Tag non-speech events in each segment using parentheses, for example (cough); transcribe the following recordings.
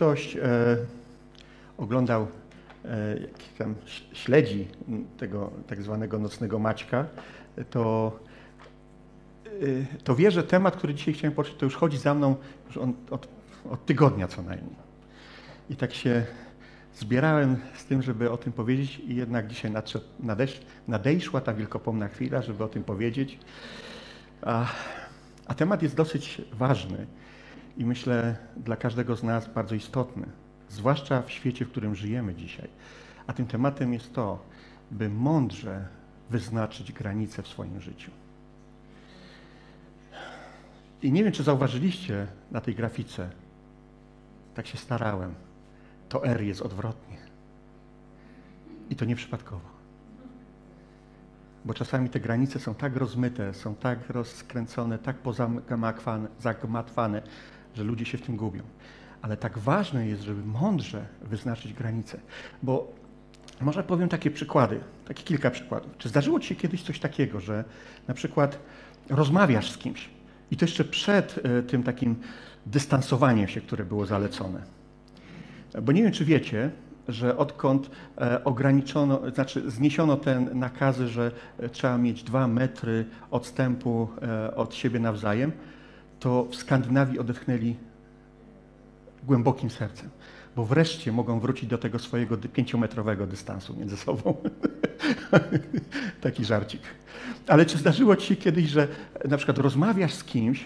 ktoś e, oglądał, e, tam śledzi tego tak zwanego nocnego Maćka, to, e, to wie, że temat, który dzisiaj chciałem poruszyć, to już chodzi za mną już on, od, od tygodnia co najmniej. I tak się zbierałem z tym, żeby o tym powiedzieć i jednak dzisiaj nadesz, nadejszła ta wielkopomna chwila, żeby o tym powiedzieć. A, a temat jest dosyć ważny i myślę dla każdego z nas bardzo istotny, zwłaszcza w świecie, w którym żyjemy dzisiaj. A tym tematem jest to, by mądrze wyznaczyć granice w swoim życiu. I nie wiem, czy zauważyliście na tej grafice, tak się starałem, to R jest odwrotnie. I to nieprzypadkowo. Bo czasami te granice są tak rozmyte, są tak rozkręcone, tak pozagmatwane, że ludzie się w tym gubią. Ale tak ważne jest, żeby mądrze wyznaczyć granice. Bo może powiem takie przykłady, takie kilka przykładów. Czy zdarzyło Ci się kiedyś coś takiego, że na przykład rozmawiasz z kimś i to jeszcze przed e, tym takim dystansowaniem się, które było zalecone? Bo nie wiem, czy wiecie, że odkąd e, ograniczono, znaczy zniesiono te nakazy, że e, trzeba mieć dwa metry odstępu od siebie nawzajem, to w Skandynawii odetchnęli głębokim sercem, bo wreszcie mogą wrócić do tego swojego pięciometrowego dystansu między sobą. (laughs) Taki żarcik. Ale czy zdarzyło ci się kiedyś, że na przykład rozmawiasz z kimś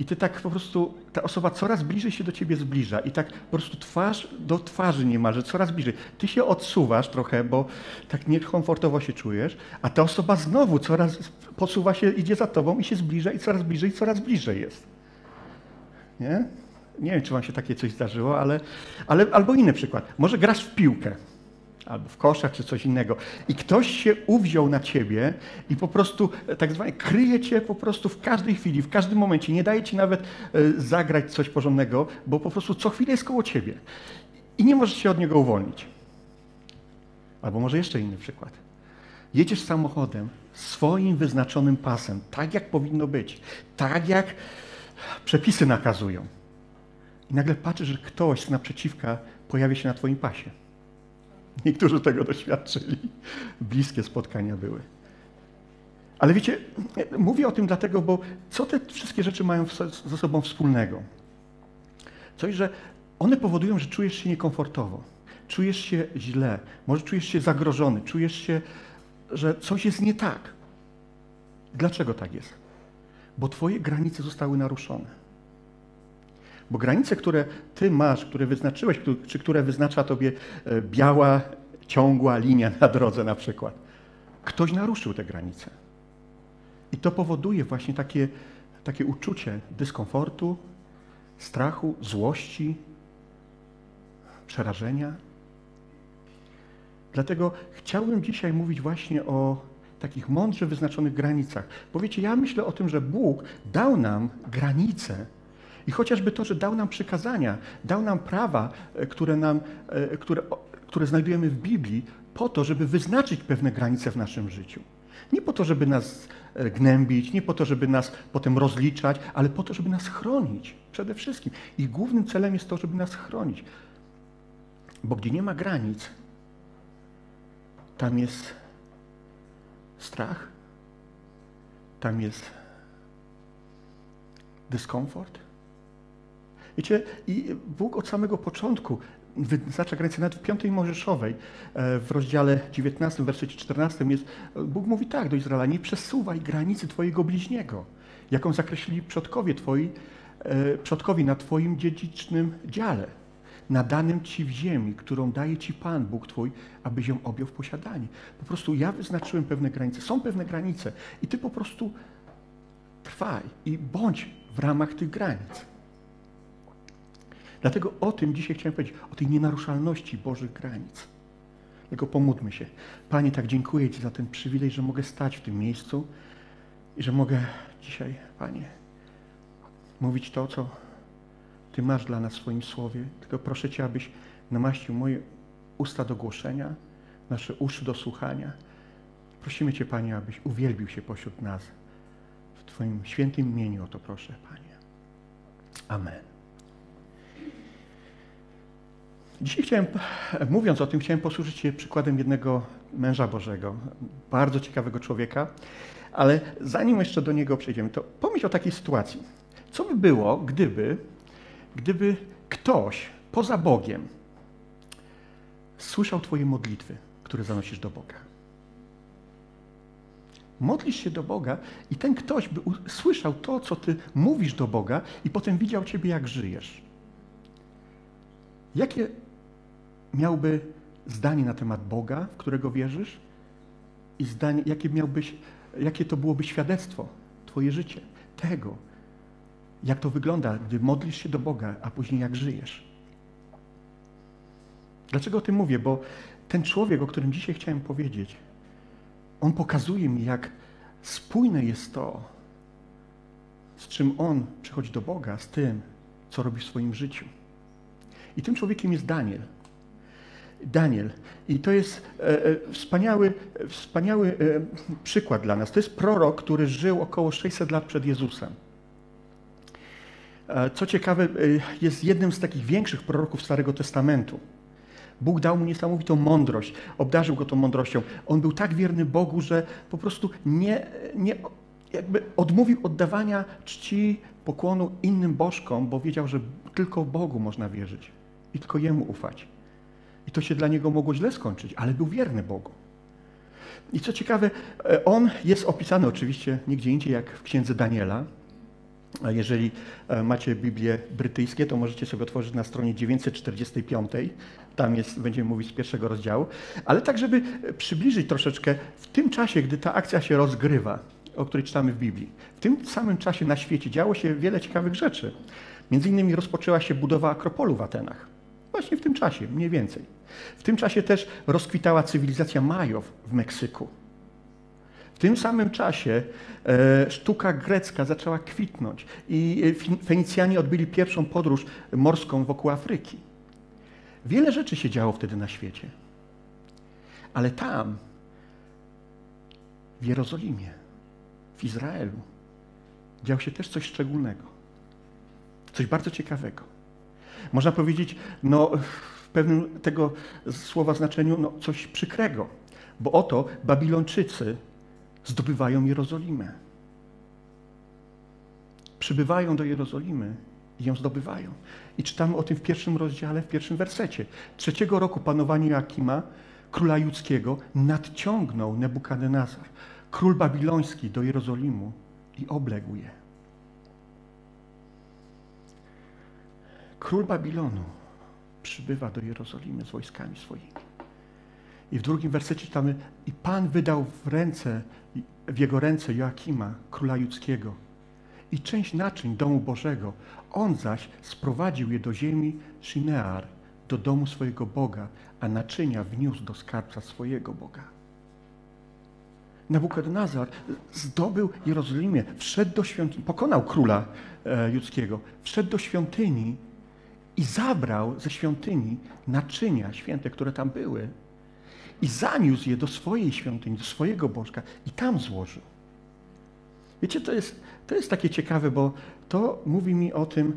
i ty tak po prostu, ta osoba coraz bliżej się do ciebie zbliża i tak po prostu twarz do twarzy nie ma, że coraz bliżej. Ty się odsuwasz trochę, bo tak niekomfortowo się czujesz, a ta osoba znowu coraz posuwa się, idzie za tobą i się zbliża i coraz bliżej, coraz bliżej jest. Nie? Nie wiem, czy wam się takie coś zdarzyło, ale, ale albo inny przykład. Może grasz w piłkę albo w koszach, czy coś innego. I ktoś się uwziął na ciebie i po prostu e, tak zwane kryje cię po prostu w każdej chwili, w każdym momencie. Nie daje ci nawet e, zagrać coś porządnego, bo po prostu co chwilę jest koło ciebie. I nie możesz się od niego uwolnić. Albo może jeszcze inny przykład. Jedziesz samochodem swoim wyznaczonym pasem, tak jak powinno być, tak jak przepisy nakazują. I nagle patrzysz, że ktoś z naprzeciwka pojawia się na twoim pasie. Niektórzy tego doświadczyli. Bliskie spotkania były. Ale wiecie, mówię o tym dlatego, bo co te wszystkie rzeczy mają ze sobą wspólnego? Coś, że one powodują, że czujesz się niekomfortowo, czujesz się źle, może czujesz się zagrożony, czujesz się, że coś jest nie tak. Dlaczego tak jest? Bo twoje granice zostały naruszone. Bo granice, które ty masz, które wyznaczyłeś, czy które wyznacza tobie e, biała, ciągła linia na drodze na przykład, ktoś naruszył te granice. I to powoduje właśnie takie, takie uczucie dyskomfortu, strachu, złości, przerażenia. Dlatego chciałbym dzisiaj mówić właśnie o takich mądrze wyznaczonych granicach. Bo wiecie, ja myślę o tym, że Bóg dał nam granice, i chociażby to, że dał nam przykazania, dał nam prawa, e, które, nam, e, które, które znajdujemy w Biblii, po to, żeby wyznaczyć pewne granice w naszym życiu. Nie po to, żeby nas e, gnębić, nie po to, żeby nas potem rozliczać, ale po to, żeby nas chronić przede wszystkim. Ich głównym celem jest to, żeby nas chronić. Bo gdzie nie ma granic, tam jest strach, tam jest dyskomfort, Wiecie, i Bóg od samego początku wyznacza granice, nawet w piątej Mojżeszowej, e, w rozdziale 19, wersecie 14 jest, Bóg mówi tak do Izraela, nie przesuwaj granicy Twojego bliźniego, jaką zakreślili przodkowie Twoi, e, przodkowi na Twoim dziedzicznym dziale, nadanym Ci w ziemi, którą daje Ci Pan, Bóg Twój, abyś ją objął w posiadanie. Po prostu ja wyznaczyłem pewne granice, są pewne granice i Ty po prostu trwaj i bądź w ramach tych granic. Dlatego o tym dzisiaj chciałem powiedzieć, o tej nienaruszalności Bożych granic. Tylko pomódmy się. Panie, tak dziękuję Ci za ten przywilej, że mogę stać w tym miejscu i że mogę dzisiaj, Panie, mówić to, co Ty masz dla nas w swoim słowie. Tylko proszę Cię, abyś namaścił moje usta do głoszenia, nasze uszy do słuchania. Prosimy Cię, Panie, abyś uwielbił się pośród nas. W Twoim świętym imieniu o to proszę, Panie. Amen. Dzisiaj chciałem, mówiąc o tym, chciałem posłużyć się przykładem jednego męża Bożego, bardzo ciekawego człowieka, ale zanim jeszcze do niego przejdziemy, to pomyśl o takiej sytuacji. Co by było, gdyby, gdyby ktoś poza Bogiem słyszał Twoje modlitwy, które zanosisz do Boga? Modlisz się do Boga i ten ktoś by słyszał to, co Ty mówisz do Boga i potem widział Ciebie, jak żyjesz. Jakie miałby zdanie na temat Boga, w którego wierzysz? I zdanie, jakie, miałbyś, jakie to byłoby świadectwo, Twoje życie, tego, jak to wygląda, gdy modlisz się do Boga, a później jak żyjesz. Dlaczego o tym mówię? Bo ten człowiek, o którym dzisiaj chciałem powiedzieć, on pokazuje mi, jak spójne jest to, z czym on przychodzi do Boga, z tym, co robi w swoim życiu. I tym człowiekiem jest Daniel. Daniel. I to jest e, e, wspaniały, wspaniały e, przykład dla nas. To jest prorok, który żył około 600 lat przed Jezusem. Co ciekawe, jest jednym z takich większych proroków Starego Testamentu. Bóg dał mu niesamowitą mądrość, obdarzył go tą mądrością. On był tak wierny Bogu, że po prostu nie, nie jakby odmówił oddawania czci, pokłonu innym bożkom, bo wiedział, że tylko Bogu można wierzyć i tylko Jemu ufać. I to się dla niego mogło źle skończyć, ale był wierny Bogu. I co ciekawe, e, on jest opisany oczywiście nigdzie indziej jak w księdze Daniela. Jeżeli e, macie Biblię brytyjskie, to możecie sobie otworzyć na stronie 945. Tam jest, będziemy mówić z pierwszego rozdziału. Ale tak, żeby przybliżyć troszeczkę, w tym czasie, gdy ta akcja się rozgrywa, o której czytamy w Biblii, w tym samym czasie na świecie działo się wiele ciekawych rzeczy. Między innymi rozpoczęła się budowa Akropolu w Atenach. Właśnie w tym czasie, mniej więcej. W tym czasie też rozkwitała cywilizacja Majów w Meksyku. W tym samym czasie e, sztuka grecka zaczęła kwitnąć i e, Fenicjanie odbyli pierwszą podróż morską wokół Afryki. Wiele rzeczy się działo wtedy na świecie. Ale tam, w Jerozolimie, w Izraelu, działo się też coś szczególnego. Coś bardzo ciekawego. Można powiedzieć, no, w pewnym tego słowa znaczeniu, no, coś przykrego. Bo oto Babilończycy zdobywają Jerozolimę. Przybywają do Jerozolimy i ją zdobywają. I czytamy o tym w pierwszym rozdziale, w pierwszym wersecie. Trzeciego roku panowania Joakima, króla judzkiego, nadciągnął Nebukadnezar, król babiloński, do Jerozolimu i obległ je. Król Babilonu przybywa do Jerozolimy z wojskami swoimi. I w drugim wersecie czytamy, i Pan wydał w ręce, w jego ręce Joakima, króla judzkiego, i część naczyń domu Bożego. On zaś sprowadził je do ziemi Shinear, do domu swojego Boga, a naczynia wniósł do skarbca swojego Boga. Nabukadnezar zdobył Jerozolimę, wszedł do świątyni, pokonał króla e, judzkiego, wszedł do świątyni i zabrał ze świątyni naczynia święte, które tam były i zaniósł je do swojej świątyni, do swojego bożka i tam złożył. Wiecie, to jest, to jest takie ciekawe, bo to mówi mi o tym,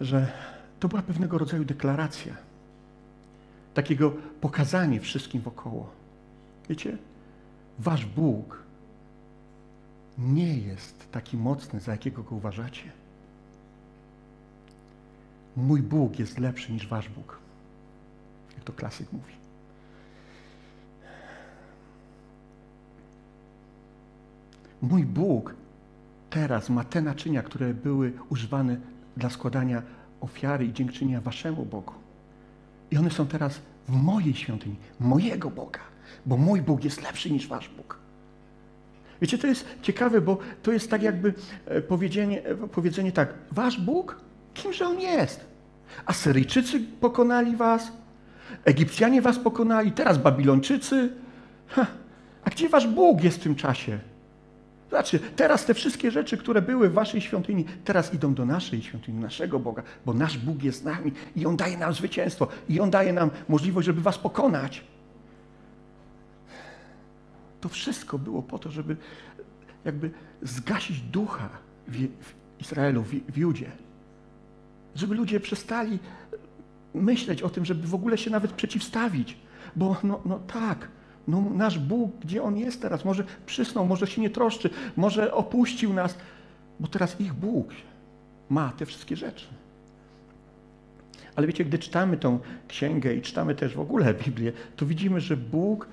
że to była pewnego rodzaju deklaracja. Takiego pokazanie wszystkim wokoło. Wiecie, wasz Bóg nie jest taki mocny, za jakiego go uważacie. Mój Bóg jest lepszy niż wasz Bóg. Jak to klasyk mówi. Mój Bóg teraz ma te naczynia, które były używane dla składania ofiary i dziękczynienia waszemu Bogu. I one są teraz w mojej świątyni, mojego Boga, bo mój Bóg jest lepszy niż wasz Bóg. Wiecie, to jest ciekawe, bo to jest tak jakby e, powiedzenie, e, powiedzenie tak, wasz Bóg, kimże On jest? Asyryjczycy pokonali was, Egipcjanie was pokonali, teraz Babilończycy. Ha, a gdzie wasz Bóg jest w tym czasie? Znaczy, teraz te wszystkie rzeczy, które były w waszej świątyni, teraz idą do naszej świątyni, naszego Boga, bo nasz Bóg jest z nami i On daje nam zwycięstwo i On daje nam możliwość, żeby was pokonać. To wszystko było po to, żeby jakby zgasić ducha w, Izraelu, w, Judzie. Żeby ludzie przestali myśleć o tym, żeby w ogóle się nawet przeciwstawić. Bo no, no tak, no nasz Bóg, gdzie On jest teraz? Może przysnął, może się nie troszczy, może opuścił nas, bo teraz ich Bóg ma te wszystkie rzeczy. Ale wiecie, gdy czytamy tą księgę i czytamy też w ogóle Biblię, to widzimy, że Bóg,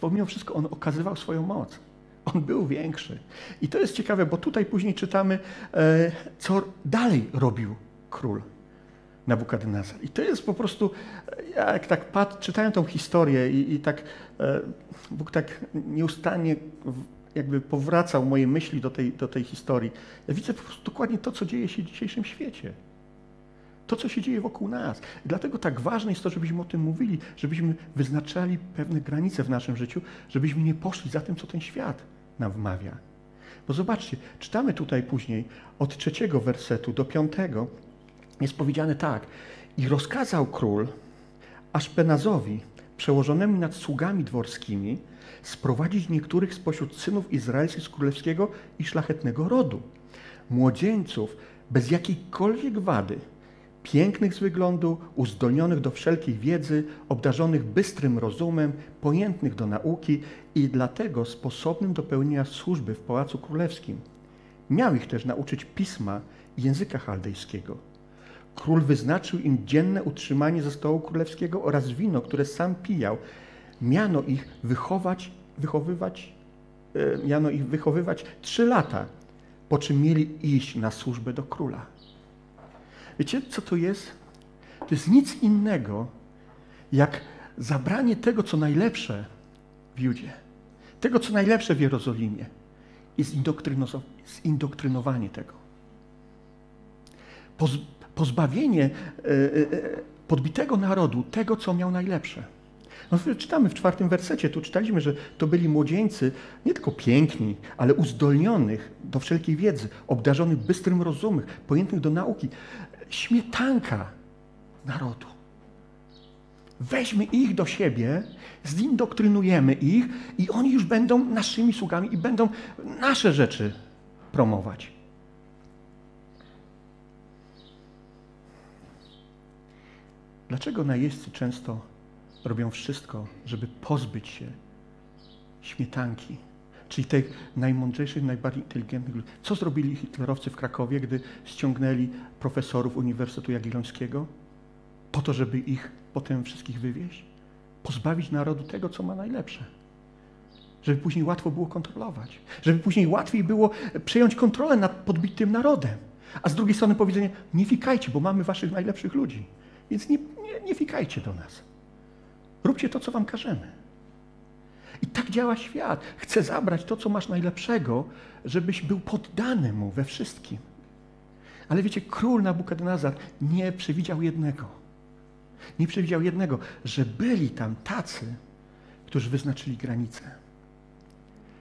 pomimo wszystko, On okazywał swoją moc. On był większy. I to jest ciekawe, bo tutaj później czytamy, e, co dalej robił król. Nabukadnezar. I to jest po prostu, jak tak pat, czytałem tą historię i, i tak e, Bóg tak nieustannie jakby powracał moje myśli do tej, do tej historii. Ja widzę po prostu dokładnie to, co dzieje się w dzisiejszym świecie. To, co się dzieje wokół nas. Dlatego tak ważne jest to, żebyśmy o tym mówili, żebyśmy wyznaczali pewne granice w naszym życiu, żebyśmy nie poszli za tym, co ten świat nam wmawia. Bo zobaczcie, czytamy tutaj później od trzeciego wersetu do piątego, jest powiedziane tak. I rozkazał król Aszpenazowi, przełożonemu nad sługami dworskimi, sprowadzić niektórych spośród synów izraelskich z królewskiego i szlachetnego rodu, młodzieńców bez jakiejkolwiek wady, pięknych z wyglądu, uzdolnionych do wszelkiej wiedzy, obdarzonych bystrym rozumem, pojętnych do nauki i dlatego sposobnym do pełnienia służby w Pałacu Królewskim. Miał ich też nauczyć pisma i języka chaldejskiego. Król wyznaczył im dzienne utrzymanie ze stołu królewskiego oraz wino, które sam pijał. Miano ich wychować, wychowywać, e, miano ich wychowywać trzy lata, po czym mieli iść na służbę do króla. Wiecie, co to jest? To jest nic innego, jak zabranie tego, co najlepsze w Judzie, tego, co najlepsze w Jerozolimie i zindoktrynowanie tego pozbawienie e, e, podbitego narodu tego, co miał najlepsze. No, czytamy w czwartym wersecie, tu czytaliśmy, że to byli młodzieńcy nie tylko piękni, ale uzdolnionych do wszelkiej wiedzy, obdarzonych bystrym rozumem, pojętych do nauki. Śmietanka narodu. Weźmy ich do siebie, zindoktrynujemy ich i oni już będą naszymi sługami i będą nasze rzeczy promować. Dlaczego najeźdźcy często robią wszystko, żeby pozbyć się śmietanki, czyli tych najmądrzejszych, najbardziej inteligentnych ludzi? Co zrobili hitlerowcy w Krakowie, gdy ściągnęli profesorów Uniwersytetu Jagiellońskiego? Po to, żeby ich potem wszystkich wywieźć? Pozbawić narodu tego, co ma najlepsze. Żeby później łatwo było kontrolować. Żeby później łatwiej było przejąć kontrolę nad podbitym narodem. A z drugiej strony powiedzenie, nie fikajcie, bo mamy waszych najlepszych ludzi. Więc nie, nie, nie do nas. Róbcie to, co wam każemy. I tak działa świat. Chce zabrać to, co masz najlepszego, żebyś był poddany mu we wszystkim. Ale wiecie, król Nabukadnezar nie przewidział jednego. Nie przewidział jednego, że byli tam tacy, którzy wyznaczyli granice.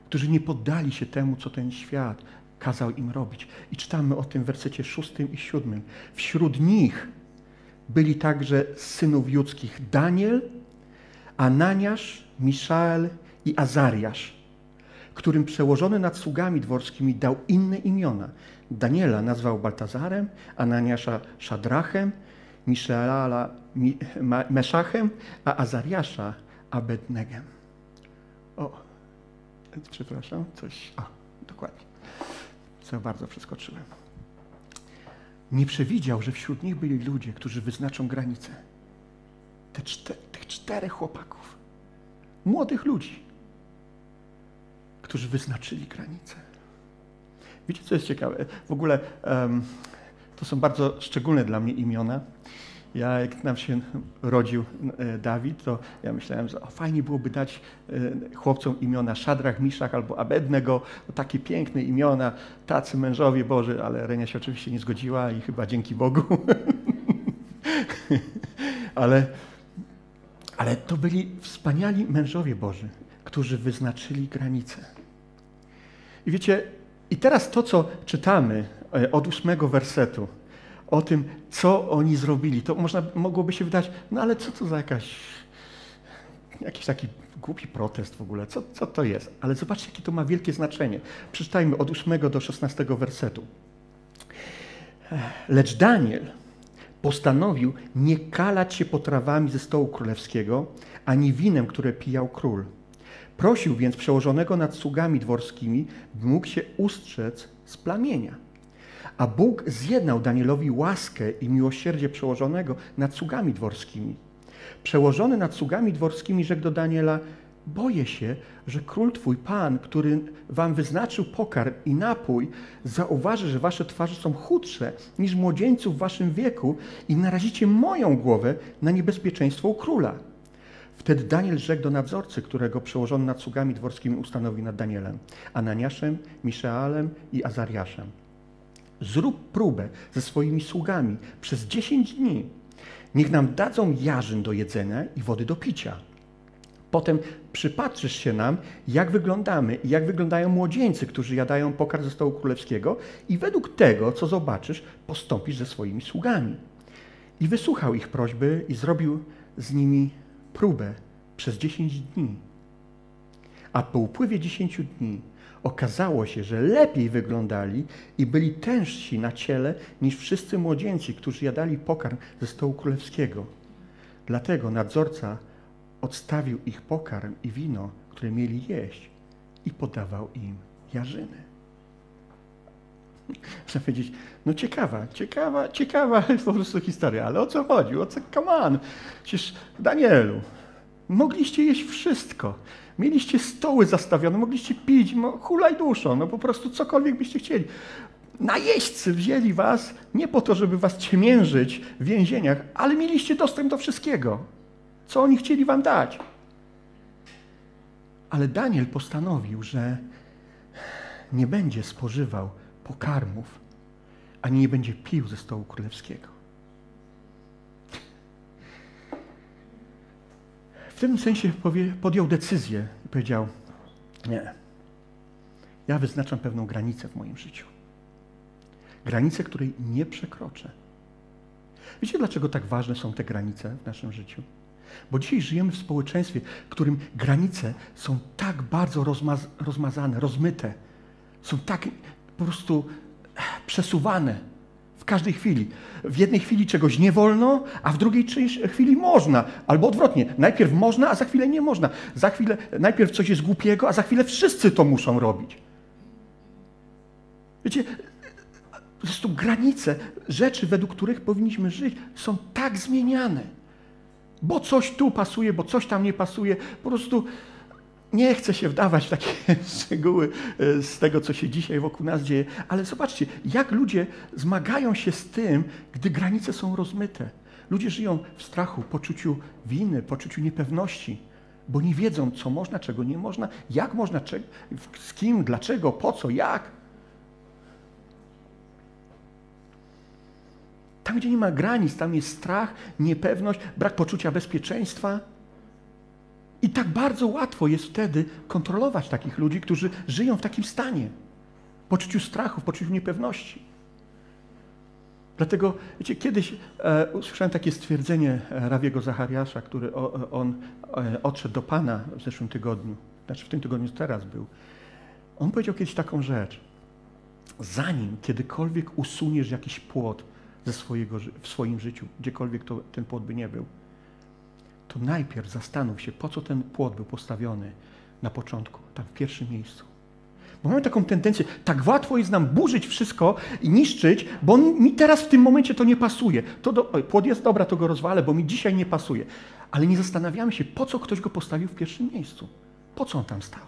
Którzy nie poddali się temu, co ten świat kazał im robić. I czytamy o tym w wersecie szóstym i siódmym. Wśród nich byli także z synów judzkich Daniel, Ananiasz, Miszael i Azariasz, którym przełożony nad sługami dworskimi dał inne imiona. Daniela nazwał Baltazarem, Ananiasza Szadrachem, Miszaela Meszachem, a Azariasza Abednegem. O, przepraszam, coś, o, dokładnie. Co bardzo przeskoczyłem nie przewidział, że wśród nich byli ludzie, którzy wyznaczą granice. Te czter, tych czterech chłopaków, młodych ludzi, którzy wyznaczyli granice. Wiecie, co jest ciekawe? W ogóle um, to są bardzo szczególne dla mnie imiona. Ja, jak nam się rodził e, Dawid, to ja myślałem, że o, fajnie byłoby dać e, chłopcom imiona Szadrach, Miszach albo Abednego, takie piękne imiona, tacy mężowie Boży, ale Renia się oczywiście nie zgodziła i chyba dzięki Bogu. (laughs) ale, ale to byli wspaniali mężowie Boży, którzy wyznaczyli granice. I wiecie, i teraz to, co czytamy e, od ósmego wersetu, o tym, co oni zrobili. To można, mogłoby się wydać, no ale co to za jakaś, jakiś taki głupi protest w ogóle, co, co to jest? Ale zobaczcie, jakie to ma wielkie znaczenie. Przeczytajmy od 8 do 16 wersetu. Lecz Daniel postanowił nie kalać się potrawami ze stołu królewskiego, ani winem, które pijał król. Prosił więc przełożonego nad sługami dworskimi, by mógł się ustrzec z plamienia. A Bóg zjednał Danielowi łaskę i miłosierdzie przełożonego nad sługami dworskimi. Przełożony nad sługami dworskimi rzekł do Daniela, boję się, że król twój pan, który wam wyznaczył pokarm i napój, zauważy, że wasze twarze są chudsze niż młodzieńców w waszym wieku i narazicie moją głowę na niebezpieczeństwo u króla. Wtedy Daniel rzekł do nadzorcy, którego przełożony nad sługami dworskimi ustanowił nad Danielem, Ananiaszem, Miszealem i Azariaszem. Zrób próbę ze swoimi sługami przez dziesięć dni. Niech nam dadzą jarzyn do jedzenia i wody do picia. Potem przypatrzysz się nam, jak wyglądamy i jak wyglądają młodzieńcy, którzy jadają pokarm ze stołu królewskiego i według tego, co zobaczysz, postąpisz ze swoimi sługami. I wysłuchał ich prośby i zrobił z nimi próbę przez dziesięć dni. A po upływie dziesięciu dni okazało się, że lepiej wyglądali i byli tężsi na ciele niż wszyscy młodzieńcy, którzy jadali pokarm ze stołu królewskiego. Dlatego nadzorca odstawił ich pokarm i wino, które mieli jeść i podawał im jarzyny. (laughs) Można powiedzieć, no ciekawa, ciekawa, ciekawa jest (laughs) po prostu historia, ale o co chodzi? O co, come on. Przecież Danielu, mogliście jeść wszystko. Mieliście stoły zastawione, mogliście pić, hulaj duszą, no po prostu cokolwiek byście chcieli. Najeźdźcy wzięli was nie po to, żeby was ciemiężyć w więzieniach, ale mieliście dostęp do wszystkiego, co oni chcieli wam dać. Ale Daniel postanowił, że nie będzie spożywał pokarmów, ani nie będzie pił ze stołu królewskiego. W tym sensie podjął decyzję i powiedział: Nie, ja wyznaczam pewną granicę w moim życiu. Granicę, której nie przekroczę. Wiecie, dlaczego tak ważne są te granice w naszym życiu? Bo dzisiaj żyjemy w społeczeństwie, w którym granice są tak bardzo rozmaz rozmazane, rozmyte, są tak po prostu przesuwane w każdej chwili. W jednej chwili czegoś nie wolno, a w drugiej chwili można. Albo odwrotnie, najpierw można, a za chwilę nie można. Za chwilę najpierw coś jest głupiego, a za chwilę wszyscy to muszą robić. Wiecie, po prostu granice, rzeczy, według których powinniśmy żyć, są tak zmieniane. Bo coś tu pasuje, bo coś tam nie pasuje. Po prostu nie chcę się wdawać w takie (laughs) szczegóły e, z tego, co się dzisiaj wokół nas dzieje, ale zobaczcie, jak ludzie zmagają się z tym, gdy granice są rozmyte. Ludzie żyją w strachu, poczuciu winy, poczuciu niepewności, bo nie wiedzą, co można, czego nie można, jak można, z kim, dlaczego, po co, jak. Tam, gdzie nie ma granic, tam jest strach, niepewność, brak poczucia bezpieczeństwa. I tak bardzo łatwo jest wtedy kontrolować takich ludzi, którzy żyją w takim stanie, poczuciu strachu, poczuciu niepewności. Dlatego, wiecie, kiedyś e, usłyszałem takie stwierdzenie e, Rawiego Zachariasza, który o, on e, odszedł do Pana w zeszłym tygodniu, znaczy w tym tygodniu teraz był. On powiedział kiedyś taką rzecz. Zanim kiedykolwiek usuniesz jakiś płot ze swojego, w swoim życiu, gdziekolwiek to, ten płot by nie był, to najpierw zastanów się, po co ten płot był postawiony na początku, tam w pierwszym miejscu. Bo mamy taką tendencję, tak łatwo jest nam burzyć wszystko i niszczyć, bo mi teraz w tym momencie to nie pasuje. To do, płot jest dobra, to go rozwalę, bo mi dzisiaj nie pasuje. Ale nie zastanawiamy się, po co ktoś go postawił w pierwszym miejscu. Po co on tam stał?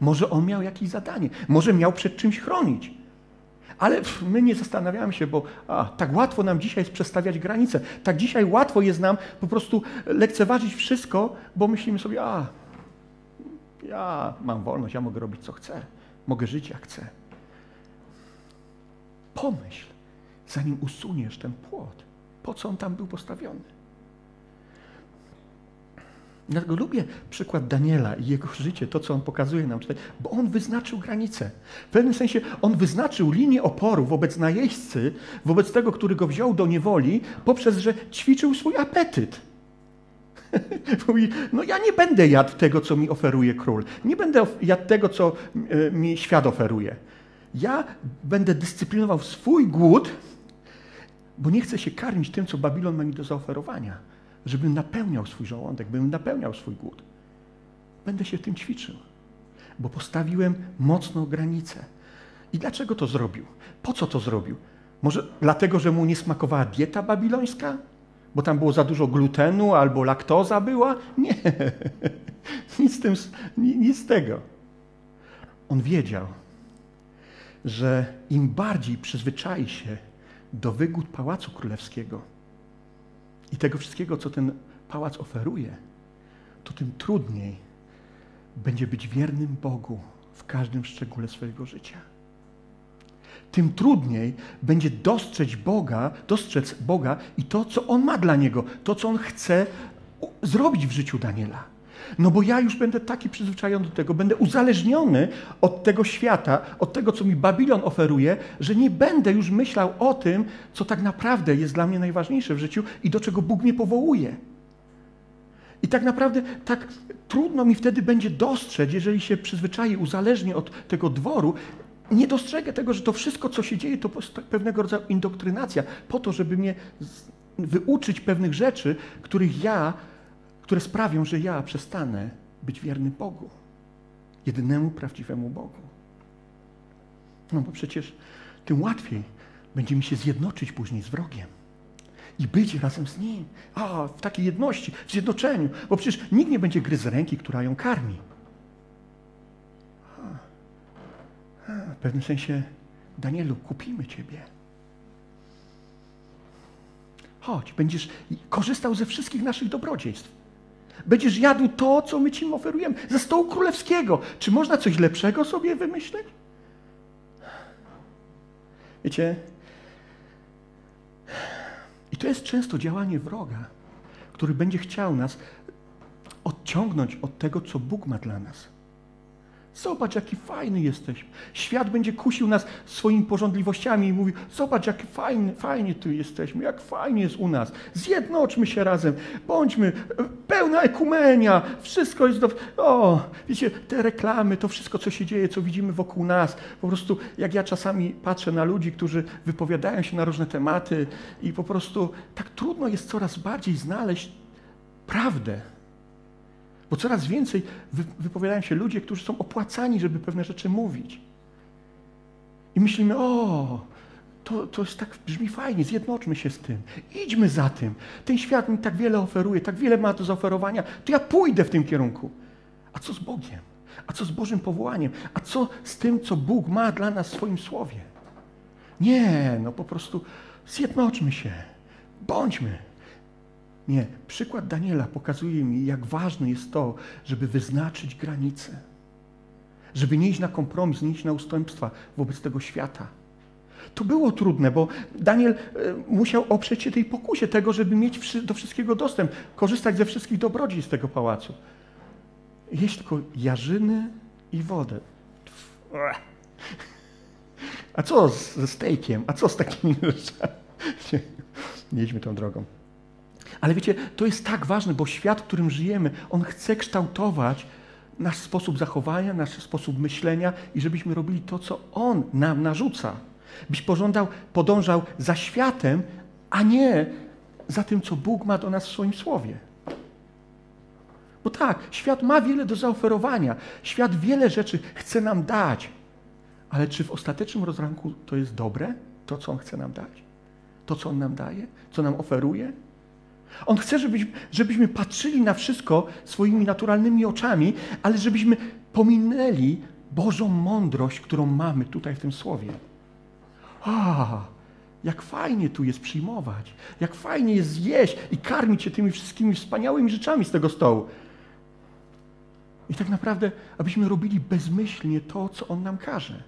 Może on miał jakieś zadanie, może miał przed czymś chronić. Ale my nie zastanawiamy się, bo a, tak łatwo nam dzisiaj jest przestawiać granice. Tak dzisiaj łatwo jest nam po prostu lekceważyć wszystko, bo myślimy sobie, a ja mam wolność, ja mogę robić co chcę, mogę żyć jak chcę. Pomyśl, zanim usuniesz ten płot, po co on tam był postawiony. Dlatego lubię przykład Daniela i jego życie, to co on pokazuje nam tutaj, bo on wyznaczył granice. W pewnym sensie on wyznaczył linię oporu wobec najeźdźcy, wobec tego, który go wziął do niewoli, poprzez, że ćwiczył swój apetyt. (laughs) Mówi, no ja nie będę jadł tego, co mi oferuje król. Nie będę jadł tego, co e, mi świat oferuje. Ja będę dyscyplinował swój głód, bo nie chcę się karmić tym, co Babilon ma mi do zaoferowania, żebym napełniał swój żołądek, bym napełniał swój głód. Będę się w tym ćwiczył, bo postawiłem mocną granicę. I dlaczego to zrobił? Po co to zrobił? Może dlatego, że mu nie smakowała dieta babilońska? Bo tam było za dużo glutenu albo laktoza była? Nie. (laughs) Nic tym, nic z tego. On wiedział, że im bardziej przyzwyczai się do wygód pałacu królewskiego i tego wszystkiego, co ten pałac oferuje, to tym trudniej będzie być wiernym Bogu w każdym szczególe swojego życia. Tym trudniej będzie dostrzec Boga, dostrzec Boga i to, co On ma dla niego, to, co On chce zrobić w życiu Daniela. No bo ja już będę taki przyzwyczajony do tego, będę uzależniony od tego świata, od tego, co mi Babilon oferuje, że nie będę już myślał o tym, co tak naprawdę jest dla mnie najważniejsze w życiu i do czego Bóg mnie powołuje. I tak naprawdę tak trudno mi wtedy będzie dostrzec, jeżeli się przyzwyczaję, uzależnię od tego dworu, nie dostrzegę tego, że to wszystko, co się dzieje, to pewnego rodzaju indoktrynacja, po to, żeby mnie wyuczyć pewnych rzeczy, których ja które sprawią, że ja przestanę być wierny Bogu, jedynemu prawdziwemu Bogu. No bo przecież tym łatwiej będzie mi się zjednoczyć później z wrogiem i być razem z nim. A, w takiej jedności, w zjednoczeniu, bo przecież nikt nie będzie gryzł ręki, która ją karmi. A, a, w pewnym sensie, Danielu, kupimy Ciebie. Chodź, będziesz korzystał ze wszystkich naszych dobrodziejstw. Będziesz jadł to, co my ci oferujemy. Ze stołu królewskiego. Czy można coś lepszego sobie wymyśleć? Wiecie, i to jest często działanie wroga, który będzie chciał nas odciągnąć od tego, co Bóg ma dla nas. Zobacz, jaki fajny jesteś. Świat będzie kusił nas swoimi porządliwościami i mówił, zobacz, jak fajnie, fajnie tu jesteśmy, jak fajnie jest u nas. Zjednoczmy się razem, bądźmy pełna ekumenia, wszystko jest do... O, wiecie, te reklamy, to wszystko, co się dzieje, co widzimy wokół nas. Po prostu, jak ja czasami patrzę na ludzi, którzy wypowiadają się na różne tematy i po prostu tak trudno jest coraz bardziej znaleźć prawdę. Bo coraz więcej wypowiadają się ludzie, którzy są opłacani, żeby pewne rzeczy mówić. I myślimy, o, to, to jest tak, brzmi fajnie, zjednoczmy się z tym. Idźmy za tym. Ten świat mi tak wiele oferuje, tak wiele ma do zaoferowania, to ja pójdę w tym kierunku. A co z Bogiem? A co z Bożym powołaniem? A co z tym, co Bóg ma dla nas w swoim słowie? Nie, no po prostu zjednoczmy się. Bądźmy. Nie, przykład Daniela pokazuje mi, jak ważne jest to, żeby wyznaczyć granice, żeby nie iść na kompromis, nie iść na ustępstwa wobec tego świata. To było trudne, bo Daniel e, musiał oprzeć się tej pokusie tego, żeby mieć do wszystkiego dostęp, korzystać ze wszystkich dobrodziejstw z tego pałacu. Jeść tylko jarzyny i wodę. A co ze stejkiem? A co z takimi (laughs) rzeczami? Nie idźmy tą drogą. Ale wiecie, to jest tak ważne, bo świat, w którym żyjemy, on chce kształtować nasz sposób zachowania, nasz sposób myślenia i żebyśmy robili to, co on nam narzuca. Byś pożądał, podążał za światem, a nie za tym, co Bóg ma do nas w swoim słowie. Bo tak, świat ma wiele do zaoferowania. Świat wiele rzeczy chce nam dać. Ale czy w ostatecznym rozrachunku to jest dobre, to co on chce nam dać? To, co on nam daje? Co nam oferuje? On chce, żebyśmy, patrzyli na wszystko swoimi naturalnymi oczami, ale żebyśmy pominęli Bożą mądrość, którą mamy tutaj w tym słowie. A, jak fajnie tu jest przyjmować, jak fajnie jest zjeść i karmić się tymi wszystkimi wspaniałymi rzeczami z tego stołu. I tak naprawdę, abyśmy robili bezmyślnie to, co On nam każe.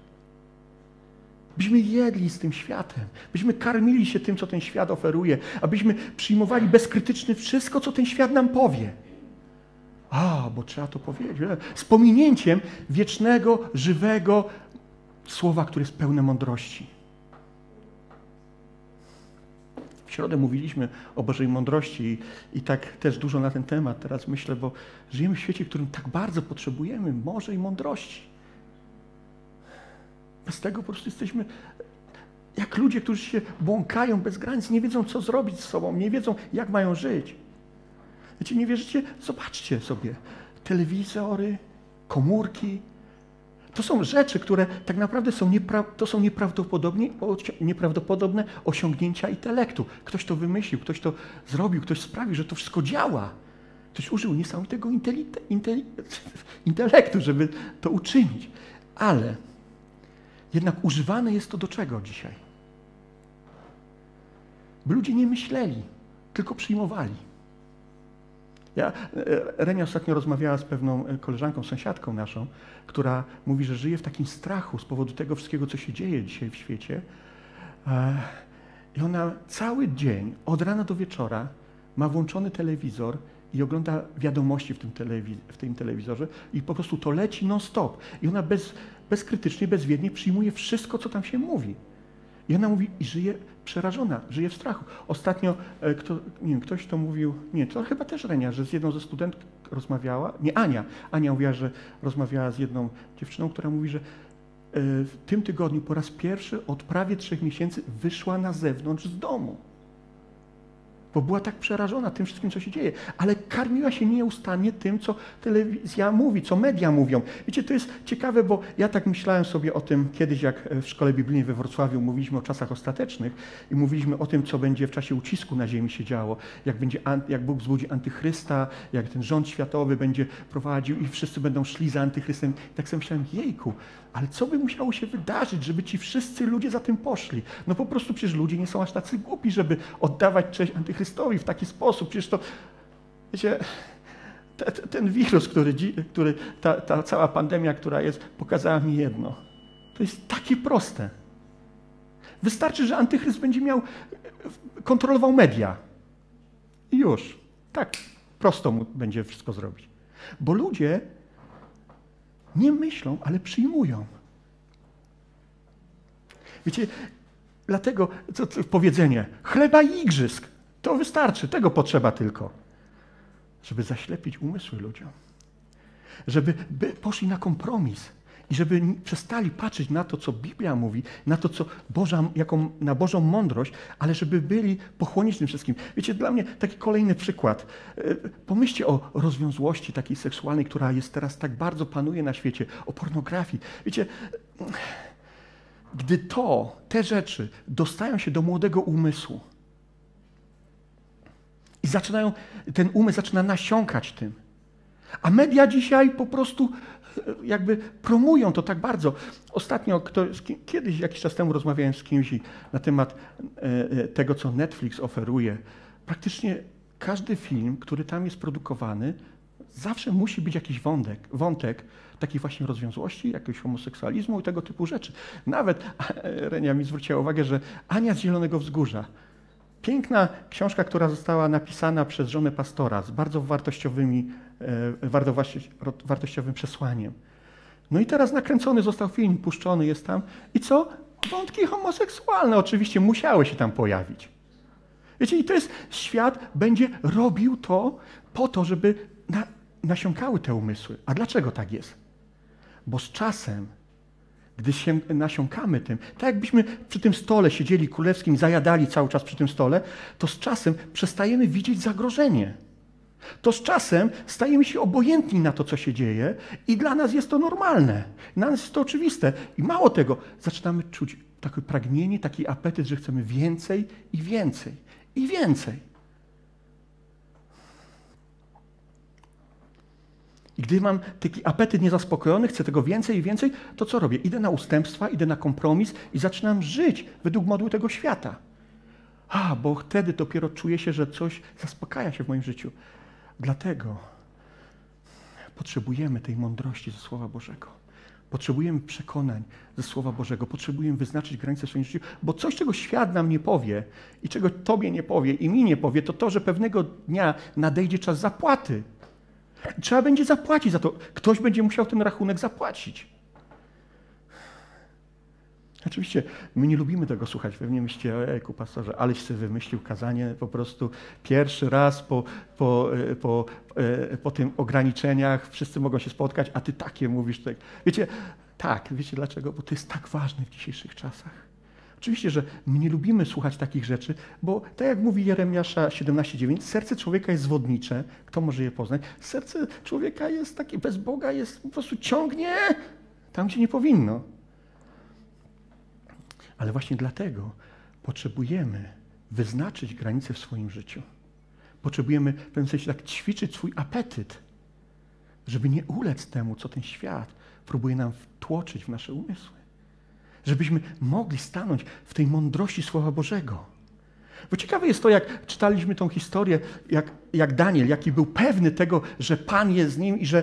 Byśmy jedli z tym światem, byśmy karmili się tym, co ten świat oferuje, abyśmy przyjmowali bezkrytycznie wszystko, co ten świat nam powie. A, bo trzeba to powiedzieć. Z pominięciem wiecznego, żywego słowa, które jest pełne mądrości. W środę mówiliśmy o Bożej mądrości i, i tak też dużo na ten temat teraz myślę, bo żyjemy w świecie, w którym tak bardzo potrzebujemy Bożej mądrości. Bez tego po prostu jesteśmy jak ludzie, którzy się błąkają bez granic, nie wiedzą, co zrobić z sobą, nie wiedzą, jak mają żyć. Wiecie, nie wierzycie? Zobaczcie sobie. Telewizory, komórki. To są rzeczy, które tak naprawdę są, niepra to są nieprawdopodobnie, nieprawdopodobne osiągnięcia intelektu. Ktoś to wymyślił, ktoś to zrobił, ktoś sprawił, że to wszystko działa. Ktoś użył niesamowitego (laughs) intelektu, żeby to uczynić. Ale jednak używane jest to do czego dzisiaj? By ludzie nie myśleli, tylko przyjmowali. Ja, e, Renia ostatnio rozmawiała z pewną e, koleżanką, sąsiadką naszą, która mówi, że żyje w takim strachu z powodu tego wszystkiego, co się dzieje dzisiaj w świecie. E, I ona cały dzień, od rana do wieczora, ma włączony telewizor i ogląda wiadomości w tym, w tym telewizorze i po prostu to leci non-stop. I ona bez, bezkrytycznie, bezwiednie przyjmuje wszystko, co tam się mówi. I ona mówi, i żyje przerażona, żyje w strachu. Ostatnio e, kto, nie wiem, ktoś to mówił, nie, to chyba też Renia, że z jedną ze studentów rozmawiała, nie, Ania. Ania mówiła, że rozmawiała z jedną dziewczyną, która mówi, że e, w tym tygodniu po raz pierwszy od prawie trzech miesięcy wyszła na zewnątrz z domu bo była tak przerażona tym wszystkim, co się dzieje, ale karmiła się nieustannie tym, co telewizja mówi, co media mówią. Wiecie, to jest ciekawe, bo ja tak myślałem sobie o tym kiedyś, jak w szkole biblijnej we Wrocławiu mówiliśmy o czasach ostatecznych i mówiliśmy o tym, co będzie w czasie ucisku na ziemi się działo, jak, będzie, jak Bóg wzbudzi antychrysta, jak ten rząd światowy będzie prowadził i wszyscy będą szli za antychrystem. I tak sobie myślałem, jejku, ale co by musiało się wydarzyć, żeby ci wszyscy ludzie za tym poszli? No po prostu przecież ludzie nie są aż tacy głupi, żeby oddawać cześć antychrystowi w taki sposób. Przecież to, wiecie, te, te, ten wirus, który, który ta, ta cała pandemia, która jest, pokazała mi jedno. To jest takie proste. Wystarczy, że antychryst będzie miał, kontrolował media. I już. Tak prosto mu będzie wszystko zrobić. Bo ludzie nie myślą, ale przyjmują. Wiecie, dlatego to, to powiedzenie chleba i igrzysk to wystarczy, tego potrzeba tylko, żeby zaślepić umysły ludziom, żeby poszli na kompromis i żeby przestali patrzeć na to, co Biblia mówi, na to, co Boża, jaką, na Bożą mądrość, ale żeby byli pochłonić tym wszystkim. Wiecie, dla mnie taki kolejny przykład. E, pomyślcie o rozwiązłości takiej seksualnej, która jest teraz tak bardzo panuje na świecie, o pornografii. Wiecie, gdy to, te rzeczy dostają się do młodego umysłu i zaczynają, ten umysł zaczyna nasiąkać tym, a media dzisiaj po prostu jakby promują to tak bardzo. Ostatnio, kiedyś, jakiś czas temu rozmawiałem z kimś na temat e, e, tego, co Netflix oferuje. Praktycznie każdy film, który tam jest produkowany, zawsze musi być jakiś wątek, wątek takiej właśnie rozwiązłości, jakiegoś homoseksualizmu i tego typu rzeczy. Nawet (laughs) Renia mi zwróciła uwagę, że Ania z Zielonego Wzgórza, piękna książka, która została napisana przez żonę pastora z bardzo wartościowymi E, wartościowym przesłaniem. No i teraz nakręcony został film, puszczony jest tam. I co? Wątki homoseksualne oczywiście musiały się tam pojawić. Wiecie, i to jest, świat będzie robił to po to, żeby na, nasiąkały te umysły. A dlaczego tak jest? Bo z czasem, gdy się nasiąkamy tym, tak jakbyśmy przy tym stole siedzieli królewskim, zajadali cały czas przy tym stole, to z czasem przestajemy widzieć zagrożenie to z czasem stajemy się obojętni na to, co się dzieje, i dla nas jest to normalne. Dla nas jest to oczywiste. I mało tego, zaczynamy czuć takie pragnienie, taki apetyt, że chcemy więcej i więcej i więcej. I gdy mam taki apetyt niezaspokojony, chcę tego więcej i więcej, to co robię? Idę na ustępstwa, idę na kompromis i zaczynam żyć według modułu tego świata. A, bo wtedy dopiero czuję się, że coś zaspokaja się w moim życiu. Dlatego potrzebujemy tej mądrości ze Słowa Bożego. Potrzebujemy przekonań ze Słowa Bożego. Potrzebujemy wyznaczyć granice w swoim życiu, bo coś, czego świat nam nie powie i czego Tobie nie powie i mi nie powie, to to, że pewnego dnia nadejdzie czas zapłaty. Trzeba będzie zapłacić za to. Ktoś będzie musiał ten rachunek zapłacić. Oczywiście my nie lubimy tego słuchać. Pewnie myślicie, ojejku pastorze, aleś sobie wymyślił kazanie po prostu pierwszy raz po, po, e, po, e, po tym ograniczeniach, wszyscy mogą się spotkać, a ty takie mówisz. Tak. Wiecie, tak, wiecie dlaczego? Bo to jest tak ważne w dzisiejszych czasach. Oczywiście, że my nie lubimy słuchać takich rzeczy, bo tak jak mówi Jeremiasza 17:9, serce człowieka jest zwodnicze, kto może je poznać? Serce człowieka jest takie bez Boga, jest po prostu ciągnie tam, gdzie nie powinno. Ale właśnie dlatego potrzebujemy wyznaczyć granice w swoim życiu. Potrzebujemy w pewnym sensie tak ćwiczyć swój apetyt, żeby nie ulec temu, co ten świat próbuje nam wtłoczyć w nasze umysły. Żebyśmy mogli stanąć w tej mądrości Słowa Bożego. Bo ciekawe jest to, jak czytaliśmy tą historię, jak, jak Daniel, jaki był pewny tego, że Pan jest z nim i że,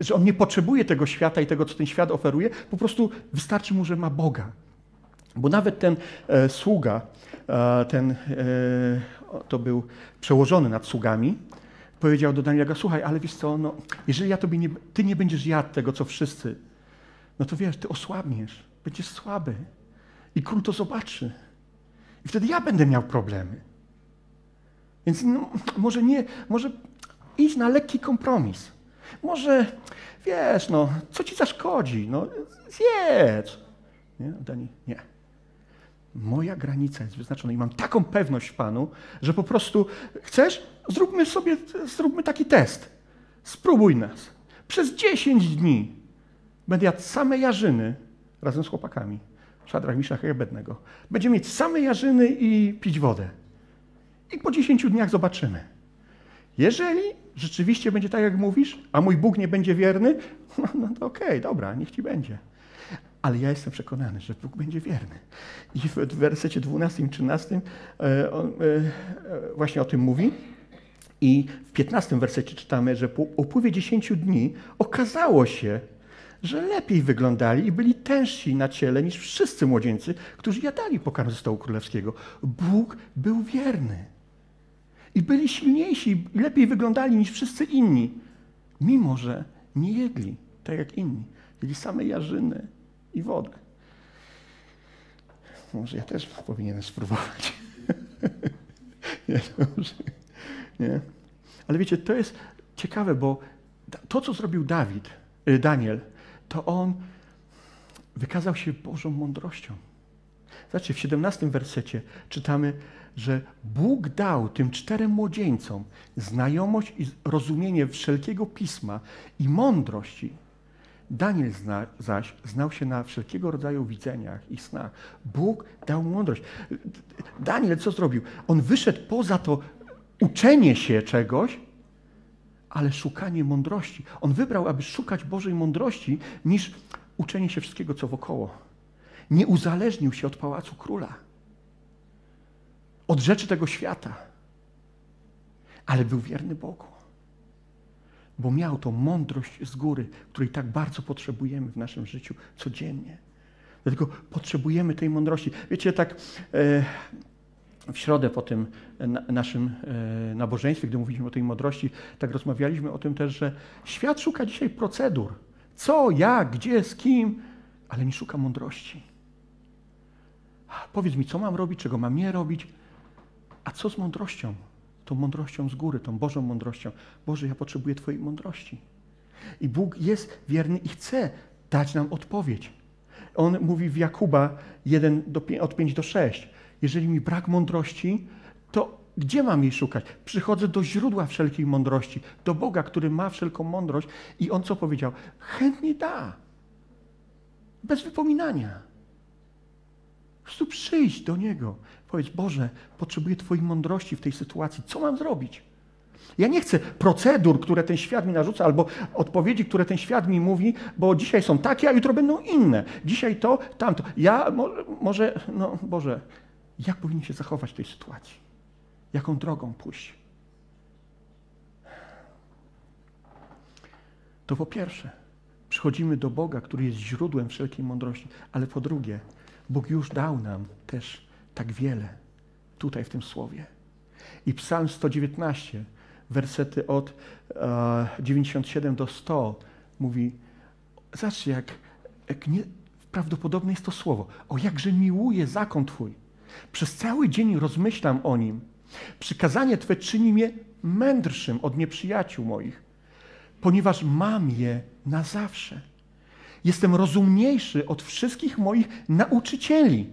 że on nie potrzebuje tego świata i tego, co ten świat oferuje, po prostu wystarczy mu, że ma Boga. Bo nawet ten e, sługa, e, ten, e, to był przełożony nad sługami, powiedział do Daniela, słuchaj, ale wiesz co, no, jeżeli ja tobie nie, ty nie będziesz jadł tego, co wszyscy, no to wiesz, ty osłabniesz, będziesz słaby i król to zobaczy. I wtedy ja będę miał problemy. Więc no, może nie, może idź na lekki kompromis. Może, wiesz, no, co ci zaszkodzi? No, zjedz. Nie? Dani, nie. Moja granica jest wyznaczona i mam taką pewność w Panu, że po prostu chcesz? Zróbmy sobie, zróbmy taki test. Spróbuj nas. Przez 10 dni będę jadł same jarzyny razem z chłopakami. Szadrach, Miszach i Abednego. Będziemy mieć same jarzyny i pić wodę. I po 10 dniach zobaczymy. Jeżeli rzeczywiście będzie tak, jak mówisz, a mój Bóg nie będzie wierny, (laughs) no, no to okej, okay, dobra, niech ci będzie. Ale ja jestem przekonany, że Bóg będzie wierny. I w wersecie 12 13 e, on, e, właśnie o tym mówi. I w 15 wersecie czytamy, że po upływie 10 dni okazało się, że lepiej wyglądali i byli tężsi na ciele niż wszyscy młodzieńcy, którzy jadali pokarm ze stołu królewskiego. Bóg był wierny. I byli silniejsi i lepiej wyglądali niż wszyscy inni, mimo że nie jedli tak jak inni. Jedli same jarzyny i wodę. Może ja też powinienem spróbować. (laughs) nie, dobrze. nie. Ale wiecie, to jest ciekawe, bo to, co zrobił Dawid, y, Daniel, to on wykazał się Bożą mądrością. Zobaczcie, w 17 wersecie czytamy, że Bóg dał tym czterem młodzieńcom znajomość i rozumienie wszelkiego pisma i mądrości. Daniel zna, zaś znał się na wszelkiego rodzaju widzeniach i snach. Bóg dał mądrość. Daniel co zrobił? On wyszedł poza to uczenie się czegoś, ale szukanie mądrości. On wybrał, aby szukać Bożej mądrości, niż uczenie się wszystkiego, co wokoło. Nie uzależnił się od pałacu króla, od rzeczy tego świata, ale był wierny Bogu. Bo miał tą mądrość z góry, której tak bardzo potrzebujemy w naszym życiu codziennie. Dlatego potrzebujemy tej mądrości. Wiecie, tak. E, w środę po tym naszym e, nabożeństwie, gdy mówiliśmy o tej mądrości, tak rozmawialiśmy o tym też, że świat szuka dzisiaj procedur. Co, jak, gdzie, z kim, ale nie szuka mądrości. Powiedz mi, co mam robić, czego mam nie robić, a co z mądrością? Tą mądrością z góry, tą Bożą mądrością. Boże, ja potrzebuję Twojej mądrości. I Bóg jest wierny i chce dać nam odpowiedź. On mówi w Jakuba 1 do, od 5 do 6 jeżeli mi brak mądrości, to gdzie mam jej szukać? Przychodzę do źródła wszelkiej mądrości, do Boga, który ma wszelką mądrość i On co powiedział? Chętnie da. Bez wypominania. Po prostu przyjść do Niego. Powiedz, Boże, potrzebuję Twojej mądrości w tej sytuacji. Co mam zrobić? Ja nie chcę procedur, które ten świat mi narzuca, albo odpowiedzi, które ten świat mi mówi, bo dzisiaj są takie, a jutro będą inne. Dzisiaj to, tamto. Ja może, no Boże, jak powinien się zachować w tej sytuacji? Jaką drogą pójść? To po pierwsze, przychodzimy do Boga, który jest źródłem wszelkiej mądrości, ale po drugie, Bóg już dał nam też tak wiele tutaj w tym słowie. I Psalm 119, wersety od e, 97 do 100 mówi, zobaczcie, jak, jak nie, prawdopodobne jest to słowo. O, jakże miłuje zakon Twój. Przez cały dzień rozmyślam o nim. Przykazanie Twe czyni mnie mędrszym od nieprzyjaciół moich, ponieważ mam je na zawsze. Jestem rozumniejszy od wszystkich moich nauczycieli.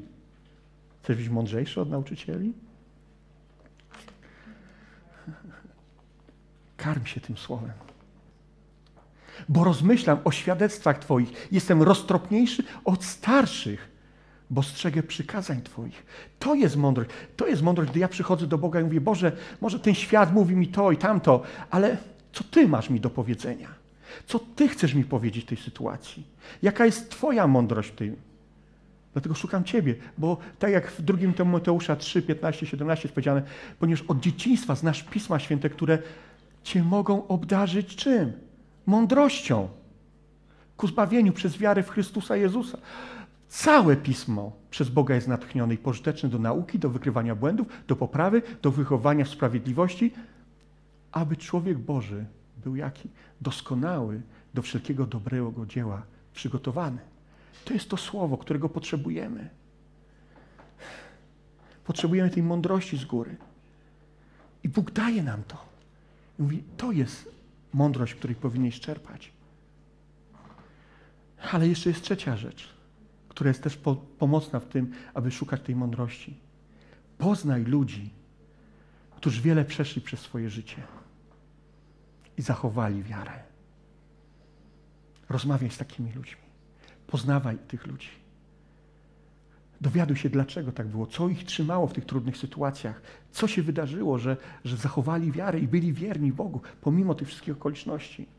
Chcesz być mądrzejszy od nauczycieli? Karm się tym słowem. Bo rozmyślam o świadectwach Twoich. Jestem roztropniejszy od starszych, bo strzegę przykazań Twoich. To jest mądrość. To jest mądrość, gdy ja przychodzę do Boga i mówię, Boże, może ten świat mówi mi to i tamto, ale co Ty masz mi do powiedzenia? Co Ty chcesz mi powiedzieć w tej sytuacji? Jaka jest Twoja mądrość w tym? Dlatego szukam Ciebie, bo tak jak w drugim Tymoteusza 3, 15, 17 jest powiedziane, ponieważ od dzieciństwa znasz Pisma Święte, które Cię mogą obdarzyć czym? Mądrością. Ku zbawieniu przez wiarę w Chrystusa Jezusa. Całe Pismo przez Boga jest natchnione i pożyteczne do nauki, do wykrywania błędów, do poprawy, do wychowania w sprawiedliwości, aby człowiek Boży był jaki? Doskonały do wszelkiego dobrego dzieła, przygotowany. To jest to słowo, którego potrzebujemy. Potrzebujemy tej mądrości z góry. I Bóg daje nam to. I mówi, to jest mądrość, której powinieneś czerpać. Ale jeszcze jest trzecia rzecz, która jest też po, pomocna w tym, aby szukać tej mądrości. Poznaj ludzi, którzy wiele przeszli przez swoje życie i zachowali wiarę. Rozmawiaj z takimi ludźmi. Poznawaj tych ludzi. Dowiaduj się, dlaczego tak było, co ich trzymało w tych trudnych sytuacjach, co się wydarzyło, że, że zachowali wiarę i byli wierni Bogu, pomimo tych wszystkich okoliczności.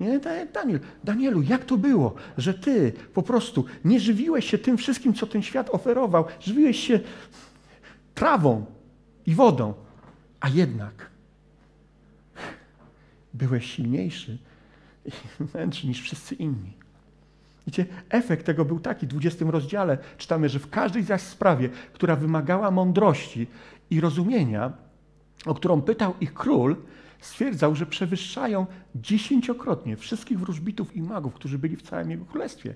Nie, Daniel, Danielu, jak to było, że ty po prostu nie żywiłeś się tym wszystkim, co ten świat oferował, żywiłeś się trawą i wodą, a jednak byłeś silniejszy i niż wszyscy inni. Wiecie, efekt tego był taki, w 20 rozdziale. Czytamy, że w każdej zaś sprawie, która wymagała mądrości i rozumienia, o którą pytał ich król, stwierdzał, że przewyższają dziesięciokrotnie wszystkich wróżbitów i magów, którzy byli w całym jego królestwie,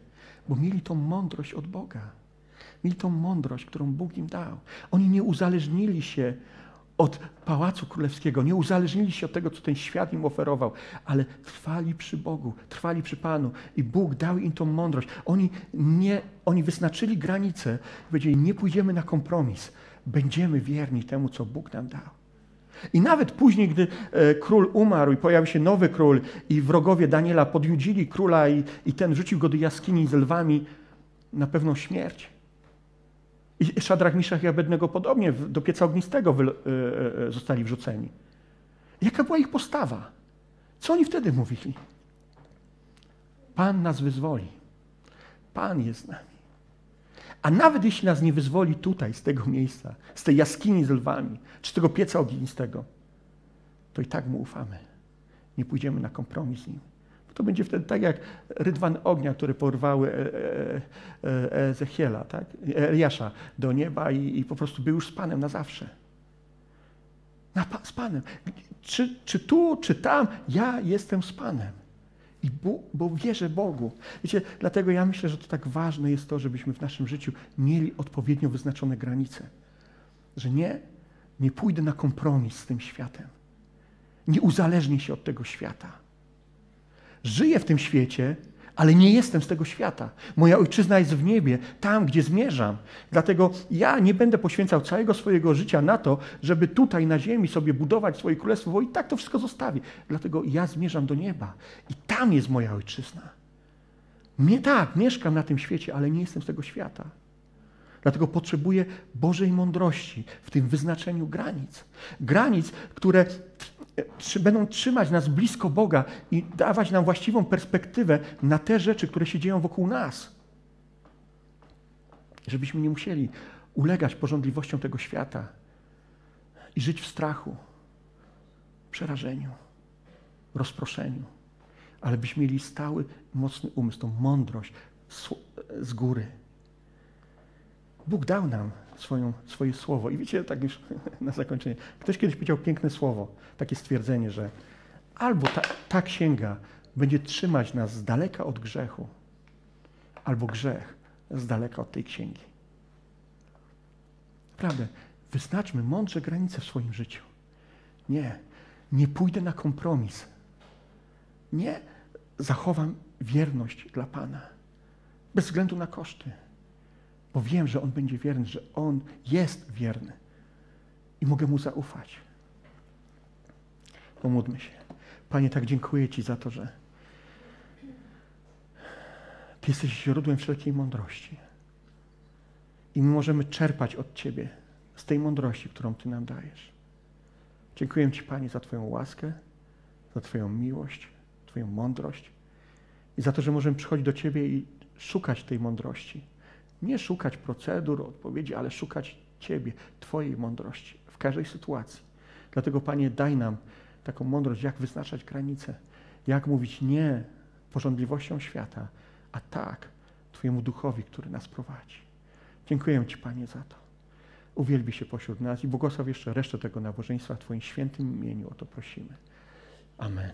bo mieli tą mądrość od Boga. Mieli tą mądrość, którą Bóg im dał. Oni nie uzależnili się od pałacu królewskiego, nie uzależnili się od tego, co ten świat im oferował, ale trwali przy Bogu, trwali przy Panu i Bóg dał im tą mądrość. Oni, nie, oni wyznaczyli granice powiedzieli, nie pójdziemy na kompromis, będziemy wierni temu, co Bóg nam dał. I nawet później, gdy e, król umarł i pojawił się nowy król i wrogowie Daniela podjudzili króla i, i ten rzucił go do jaskini z lwami na pewną śmierć. I Szadrach, Miszach i Abednego podobnie do pieca ognistego e, e, zostali wrzuceni. Jaka była ich postawa? Co oni wtedy mówili? Pan nas wyzwoli. Pan jest z nami. A nawet jeśli nas nie wyzwoli tutaj, z tego miejsca, z tej jaskini z lwami, czy tego pieca ognistego, to i tak mu ufamy. Nie pójdziemy na kompromis z nim. To będzie wtedy tak jak rydwan ognia, które porwały e, e, e, Ezechiela, tak? Eliasza do nieba i, i po prostu był już z Panem na zawsze. Na, z Panem. Czy, czy tu, czy tam, ja jestem z Panem. I Bóg, bo wierzę Bogu. Wiecie, dlatego ja myślę, że to tak ważne jest to, żebyśmy w naszym życiu mieli odpowiednio wyznaczone granice. Że nie, nie pójdę na kompromis z tym światem. Nie uzależnię się od tego świata. Żyję w tym świecie, ale nie jestem z tego świata. Moja ojczyzna jest w niebie, tam, gdzie zmierzam. Dlatego ja nie będę poświęcał całego swojego życia na to, żeby tutaj na ziemi sobie budować swoje królestwo, bo i tak to wszystko zostawię. Dlatego ja zmierzam do nieba i tam jest moja ojczyzna. Nie tak, mieszkam na tym świecie, ale nie jestem z tego świata. Dlatego potrzebuję Bożej mądrości w tym wyznaczeniu granic. Granic, które będą trzymać nas blisko Boga i dawać nam właściwą perspektywę na te rzeczy, które się dzieją wokół nas. Żebyśmy nie musieli ulegać porządliwościom tego świata i żyć w strachu, przerażeniu, rozproszeniu, ale byśmy mieli stały, mocny umysł, tą mądrość z góry. Bóg dał nam swoją, swoje słowo. I wiecie, tak już (laughs) na zakończenie, ktoś kiedyś powiedział piękne słowo, takie stwierdzenie, że albo ta, ta księga będzie trzymać nas z daleka od grzechu, albo grzech z daleka od tej księgi. Prawda, wyznaczmy mądrze granice w swoim życiu. Nie, nie pójdę na kompromis. Nie zachowam wierność dla Pana, bez względu na koszty. Bo wiem, że On będzie wierny, że On jest wierny i mogę Mu zaufać. Pomódlmy się. Panie, tak dziękuję Ci za to, że Ty jesteś źródłem wszelkiej mądrości. I my możemy czerpać od Ciebie z tej mądrości, którą Ty nam dajesz. Dziękuję Ci, Panie, za Twoją łaskę, za Twoją miłość, Twoją mądrość i za to, że możemy przychodzić do Ciebie i szukać tej mądrości. Nie szukać procedur, odpowiedzi, ale szukać Ciebie, Twojej mądrości w każdej sytuacji. Dlatego, Panie, daj nam taką mądrość, jak wyznaczać granice, jak mówić nie porządliwością świata, a tak Twojemu duchowi, który nas prowadzi. Dziękuję Ci, Panie, za to. Uwielbi się pośród nas i błogosław jeszcze resztę tego nabożeństwa w Twoim świętym imieniu. O to prosimy. Amen.